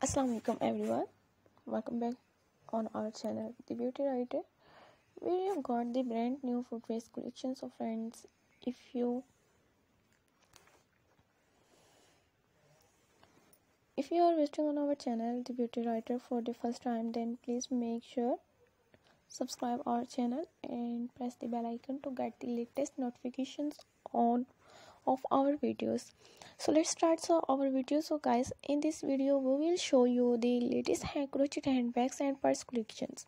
Assalamualaikum everyone. Welcome back on our channel. The beauty writer we have got the brand new footwear collection. So friends if you if you are visiting on our channel the beauty writer for the first time then please make sure subscribe our channel and press the bell icon to get the latest notifications on of our videos. So let's start so our video. So guys in this video we will show you the latest hand crochet handbags and purse collections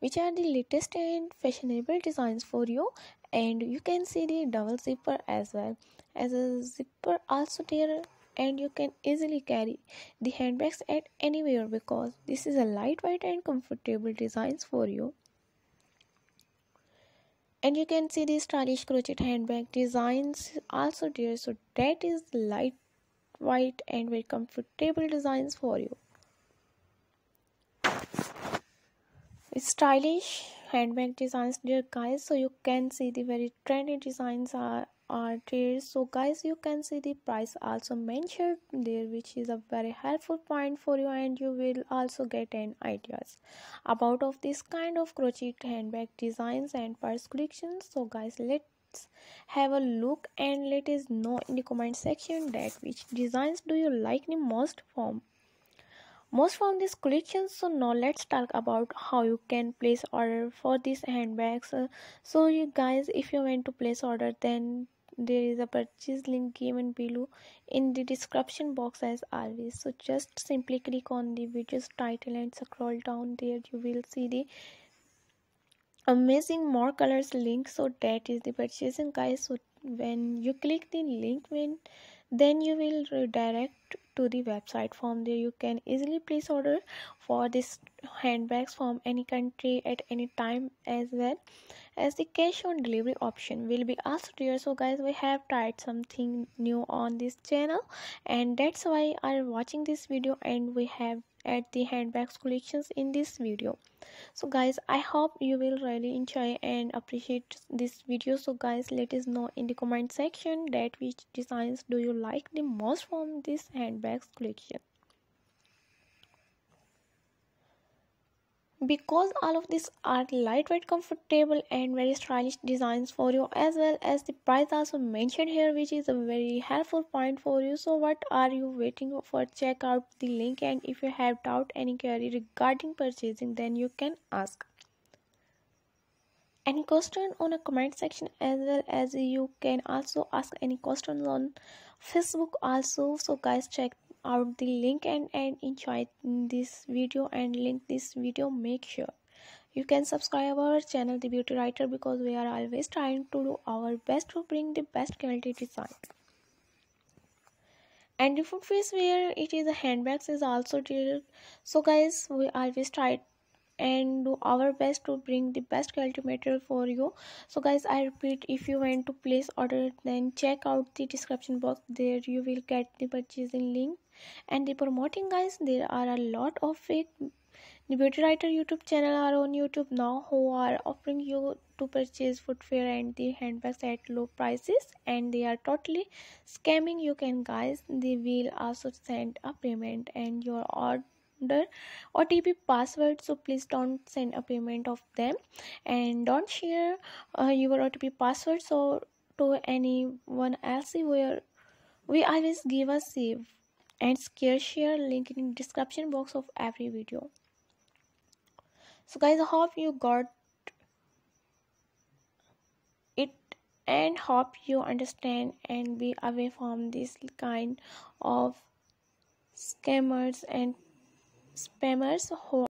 which are the latest and fashionable designs for you. And you can see the double zipper as well. As a zipper also there and you can easily carry the handbags at anywhere because this is a lightweight and comfortable designs for you and you can see the stylish crochet handbag designs also there. So that is light white and very comfortable designs for you. Stylish handbag designs dear guys. So you can see the very trendy designs are there so guys you can see the price also mentioned there which is a very helpful point for you and you will also get an ideas about of this kind of crochet handbag designs and purse collections so guys let's have a look and let us know in the comment section that which designs do you like the most from most from these collections so now let's talk about how you can place order for these handbags. Uh, so you guys if you want to place order then there is a purchase link given below in the description box as always. So just simply click on the video's title and scroll down there. You will see the amazing more colors link. So that is the purchasing guys. So when you click the link when then you will redirect to the website from there. You can easily place order for this handbags from any country at any time as well as the cash on delivery option will be also there so guys we have tried something new on this channel and that's why i'm watching this video and we have add the handbags collections in this video. So guys i hope you will really enjoy and appreciate this video. So guys let us know in the comment section that which designs do you like the most from this collection because all of these are lightweight comfortable and very stylish designs for you as well as the price also mentioned here which is a very helpful point for you. So what are you waiting for? Check out the link and if you have doubt any query regarding purchasing then you can ask. Any question on a comment section as well as you can also ask any questions on facebook also. So guys check out the link and, and enjoy this video and link this video. Make sure you can subscribe our channel the beauty writer because we are always trying to do our best to bring the best quality design. And the footwear where it is a handbags is also there so guys we always try and do our best to bring the best quality material for you. So guys i repeat if you want to place order then check out the description box. There you will get the purchasing link. And the promoting guys there are a lot of fake beauty writer youtube channel are on youtube now who are offering you to purchase footwear and the handbags at low prices. And they are totally scamming you can guys. They will also send a payment and your order otp password. So please don't send a payment of them. And don't share uh, your otp password. So to anyone else where we always give a save and scare share link in description box of every video. So guys i hope you got it and hope you understand and be away from this kind of scammers and spammers who